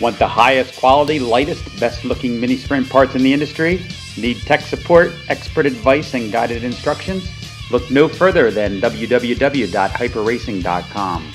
Want the highest quality, lightest, best looking mini sprint parts in the industry? Need tech support, expert advice, and guided instructions? Look no further than www.hyperracing.com.